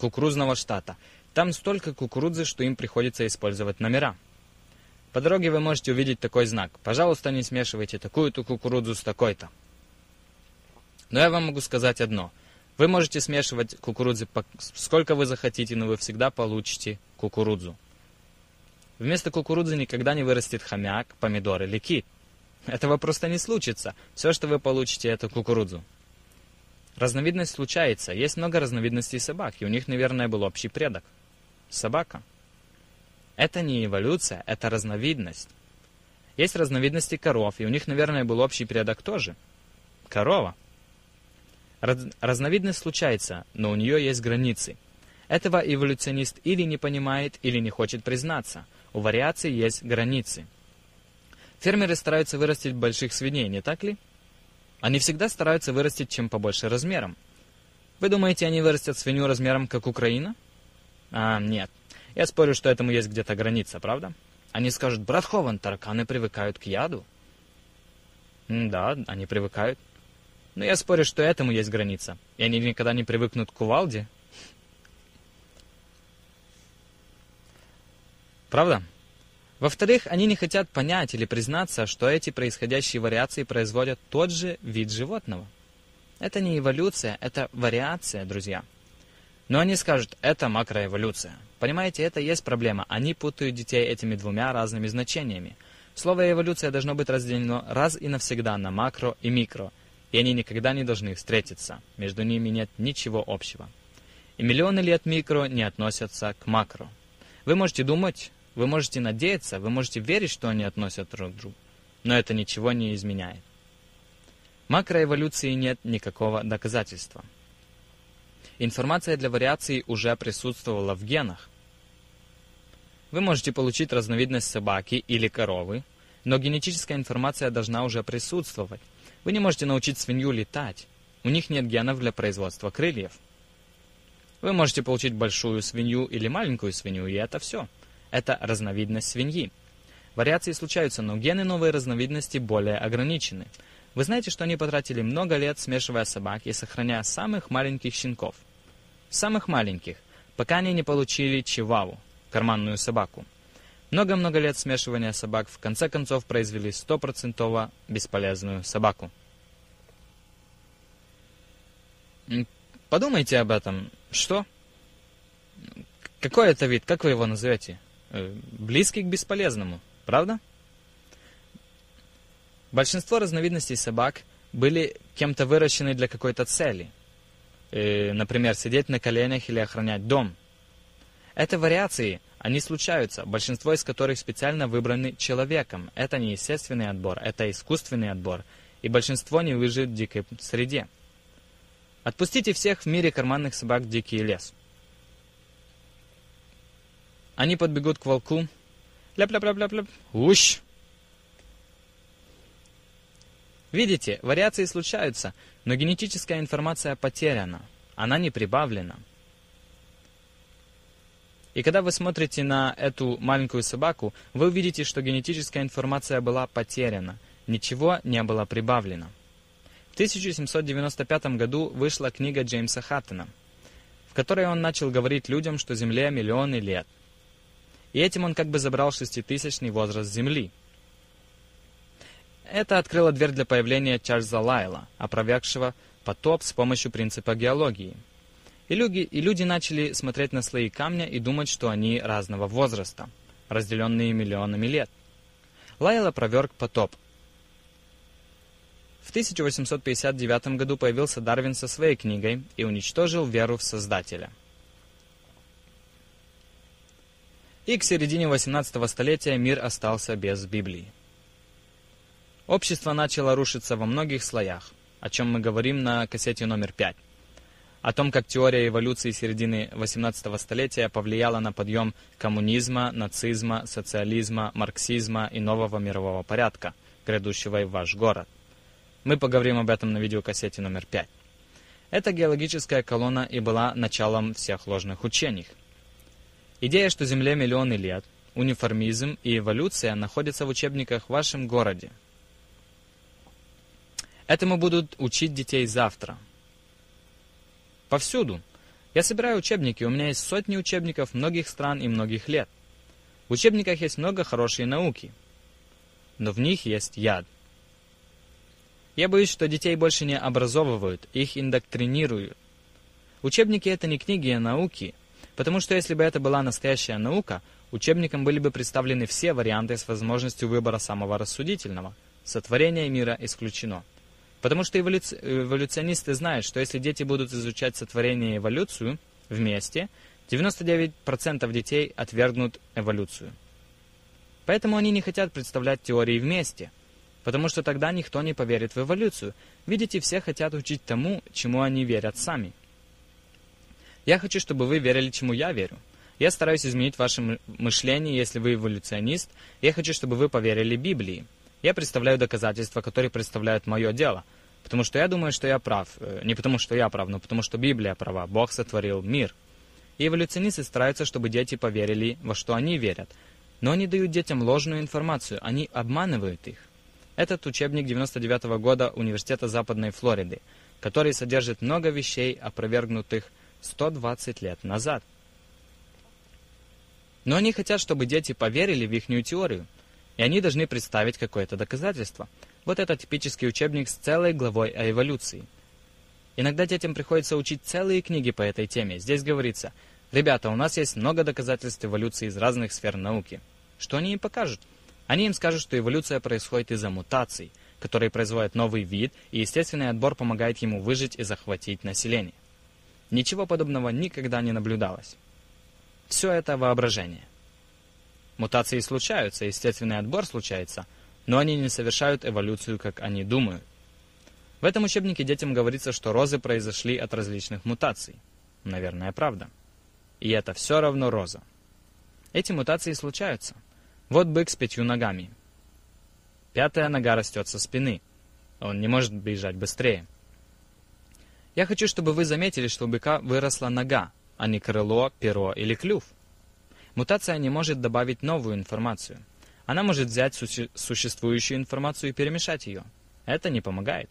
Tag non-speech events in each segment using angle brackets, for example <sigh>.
кукурузного штата. Там столько кукурузы, что им приходится использовать номера. По дороге вы можете увидеть такой знак. Пожалуйста, не смешивайте такую-то кукурузу с такой-то. Но я вам могу сказать одно. Вы можете смешивать кукурузы сколько вы захотите, но вы всегда получите кукурузу. Вместо кукурузы никогда не вырастет хомяк, помидор или кит. Этого просто не случится. Все, что вы получите, это кукурузу. Разновидность случается. Есть много разновидностей собак, и у них, наверное, был общий предок. Собака. Это не эволюция, это разновидность. Есть разновидности коров, и у них, наверное, был общий предок тоже. Корова. Раз разновидность случается, но у нее есть границы. Этого эволюционист или не понимает, или не хочет признаться. У вариаций есть границы. Фермеры стараются вырастить больших свиней, не так ли? Они всегда стараются вырастить чем побольше размером. Вы думаете, они вырастят свинью размером, как Украина? А, нет. Я спорю, что этому есть где-то граница, правда? Они скажут, брат Хован, тараканы привыкают к яду. М да, они привыкают. Но я спорю, что этому есть граница. И они никогда не привыкнут к кувалде. Правда? Во-вторых, они не хотят понять или признаться, что эти происходящие вариации производят тот же вид животного. Это не эволюция, это вариация, друзья. Но они скажут, это макроэволюция. Понимаете, это и есть проблема. Они путают детей этими двумя разными значениями. Слово «эволюция» должно быть разделено раз и навсегда на макро и микро, и они никогда не должны встретиться. Между ними нет ничего общего. И миллионы лет микро не относятся к макро. Вы можете думать, вы можете надеяться, вы можете верить, что они относят друг к другу, но это ничего не изменяет. Макроэволюции нет никакого доказательства. Информация для вариаций уже присутствовала в генах. Вы можете получить разновидность собаки или коровы, но генетическая информация должна уже присутствовать. Вы не можете научить свинью летать. У них нет генов для производства крыльев. Вы можете получить большую свинью или маленькую свинью, и это все. Это разновидность свиньи. Вариации случаются, но гены новой разновидности более ограничены. Вы знаете, что они потратили много лет, смешивая собак и сохраняя самых маленьких щенков. Самых маленьких, пока они не получили чиваву, карманную собаку. Много-много лет смешивания собак в конце концов произвели стопроцентово бесполезную собаку. Подумайте об этом. Что? Какой это вид? Как вы его назовете? Э, близкий к бесполезному, правда? Большинство разновидностей собак были кем-то выращены для какой-то цели. Э, например, сидеть на коленях или охранять дом. Это вариации, они случаются, большинство из которых специально выбраны человеком. Это не естественный отбор, это искусственный отбор, и большинство не выживет в дикой среде. Отпустите всех в мире карманных собак в дикий лес. Они подбегут к волку. Ляп-ляп-ляп-ляп-ляп. Ущ! Видите, вариации случаются, но генетическая информация потеряна. Она не прибавлена. И когда вы смотрите на эту маленькую собаку, вы увидите, что генетическая информация была потеряна. Ничего не было прибавлено. В 1795 году вышла книга Джеймса Хаттона, в которой он начал говорить людям, что Земле миллионы лет – и этим он как бы забрал шеститысячный возраст Земли. Это открыло дверь для появления Чарльза Лайла, опровергшего потоп с помощью принципа геологии. И люди, и люди начали смотреть на слои камня и думать, что они разного возраста, разделенные миллионами лет. Лайл опроверг потоп. В 1859 году появился Дарвин со своей книгой и уничтожил веру в Создателя – и к середине 18 столетия мир остался без Библии. Общество начало рушиться во многих слоях, о чем мы говорим на кассете номер 5. О том, как теория эволюции середины 18 столетия повлияла на подъем коммунизма, нацизма, социализма, марксизма и нового мирового порядка, грядущего и в ваш город. Мы поговорим об этом на видеокассете номер 5. Эта геологическая колонна и была началом всех ложных учений. Идея, что Земле миллионы лет, униформизм и эволюция находятся в учебниках в вашем городе. Этому будут учить детей завтра. Повсюду. Я собираю учебники, у меня есть сотни учебников многих стран и многих лет. В учебниках есть много хорошей науки, но в них есть яд. Я боюсь, что детей больше не образовывают, их индоктринируют. Учебники — это не книги о науке, потому что если бы это была настоящая наука, учебникам были бы представлены все варианты с возможностью выбора самого рассудительного. Сотворение мира исключено. Потому что эволюци... эволюционисты знают, что если дети будут изучать сотворение и эволюцию вместе, 99% детей отвергнут эволюцию. Поэтому они не хотят представлять теории вместе, потому что тогда никто не поверит в эволюцию. Видите, все хотят учить тому, чему они верят сами. Я хочу, чтобы вы верили, чему я верю. Я стараюсь изменить ваше мышление, если вы эволюционист. Я хочу, чтобы вы поверили Библии. Я представляю доказательства, которые представляют мое дело. Потому что я думаю, что я прав. Э, не потому, что я прав, но потому, что Библия права. Бог сотворил мир. И эволюционисты стараются, чтобы дети поверили, во что они верят. Но они дают детям ложную информацию. Они обманывают их. Этот учебник 99 -го года Университета Западной Флориды, который содержит много вещей, опровергнутых 120 лет назад. Но они хотят, чтобы дети поверили в их теорию, и они должны представить какое-то доказательство. Вот это типический учебник с целой главой о эволюции. Иногда детям приходится учить целые книги по этой теме. Здесь говорится, ребята, у нас есть много доказательств эволюции из разных сфер науки. Что они им покажут? Они им скажут, что эволюция происходит из-за мутаций, которые производят новый вид, и естественный отбор помогает ему выжить и захватить население. Ничего подобного никогда не наблюдалось. Все это воображение. Мутации случаются, естественный отбор случается, но они не совершают эволюцию, как они думают. В этом учебнике детям говорится, что розы произошли от различных мутаций. Наверное, правда. И это все равно роза. Эти мутации случаются. Вот бык с пятью ногами. Пятая нога растет со спины. Он не может бежать быстрее. Я хочу, чтобы вы заметили, что у быка выросла нога, а не крыло, перо или клюв. Мутация не может добавить новую информацию. Она может взять суще существующую информацию и перемешать ее. Это не помогает.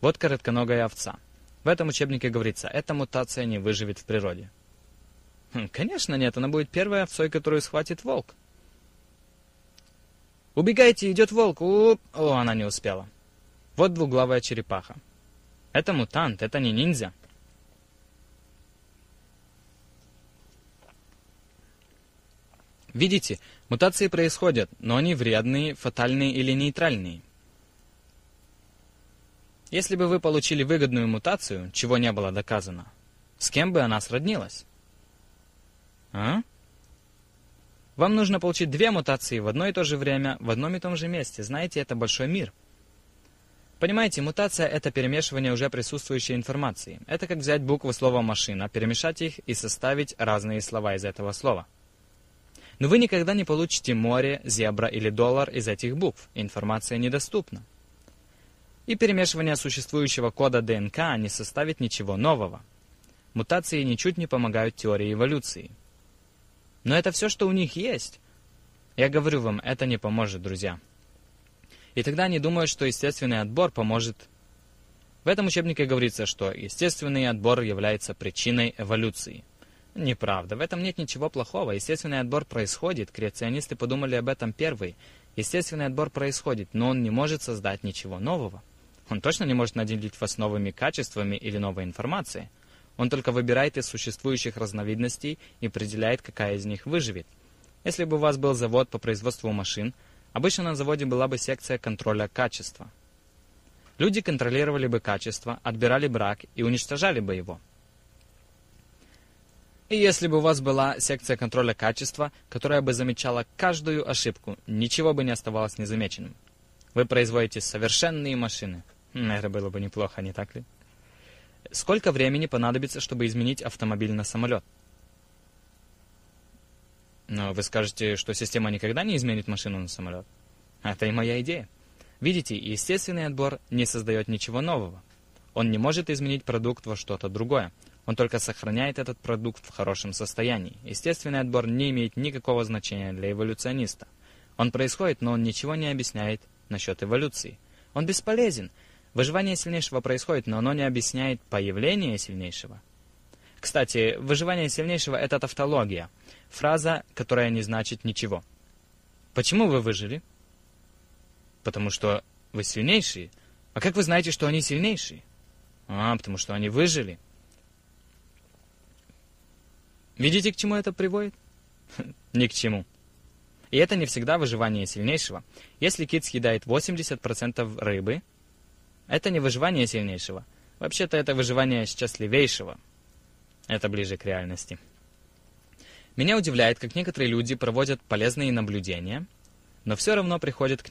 Вот коротконогая овца. В этом учебнике говорится, эта мутация не выживет в природе. Хм, конечно нет, она будет первой овцой, которую схватит волк. «Убегайте, идет волк!» О, она не успела. Вот двуглавая черепаха. Это мутант, это не ниндзя. Видите, мутации происходят, но они вредные, фатальные или нейтральные. Если бы вы получили выгодную мутацию, чего не было доказано, с кем бы она сроднилась? А? Вам нужно получить две мутации в одно и то же время, в одном и том же месте. Знаете, это большой мир. Понимаете, мутация — это перемешивание уже присутствующей информации. Это как взять буквы слова «машина», перемешать их и составить разные слова из этого слова. Но вы никогда не получите море, зебра или доллар из этих букв. Информация недоступна. И перемешивание существующего кода ДНК не составит ничего нового. Мутации ничуть не помогают теории эволюции. Но это все, что у них есть. Я говорю вам, это не поможет, друзья. И тогда они думают, что естественный отбор поможет. В этом учебнике говорится, что естественный отбор является причиной эволюции. Неправда, в этом нет ничего плохого. Естественный отбор происходит, креационисты подумали об этом первые. Естественный отбор происходит, но он не может создать ничего нового. Он точно не может наделить вас новыми качествами или новой информацией. Он только выбирает из существующих разновидностей и определяет, какая из них выживет. Если бы у вас был завод по производству машин, Обычно на заводе была бы секция контроля качества. Люди контролировали бы качество, отбирали брак и уничтожали бы его. И если бы у вас была секция контроля качества, которая бы замечала каждую ошибку, ничего бы не оставалось незамеченным. Вы производите совершенные машины. Это было бы неплохо, не так ли? Сколько времени понадобится, чтобы изменить автомобиль на самолет? Но вы скажете, что система никогда не изменит машину на самолет. Это и моя идея. Видите, естественный отбор не создает ничего нового. Он не может изменить продукт во что-то другое. Он только сохраняет этот продукт в хорошем состоянии. Естественный отбор не имеет никакого значения для эволюциониста. Он происходит, но он ничего не объясняет насчет эволюции. Он бесполезен. Выживание сильнейшего происходит, но оно не объясняет появление сильнейшего. Кстати, выживание сильнейшего — это тавтология. Фраза, которая не значит ничего. Почему вы выжили? Потому что вы сильнейшие. А как вы знаете, что они сильнейшие? А, потому что они выжили. Видите, к чему это приводит? <laughs> Ни к чему. И это не всегда выживание сильнейшего. Если кит съедает 80% рыбы, это не выживание сильнейшего. Вообще-то это выживание счастливейшего. Это ближе к реальности. Меня удивляет, как некоторые люди проводят полезные наблюдения, но все равно приходят к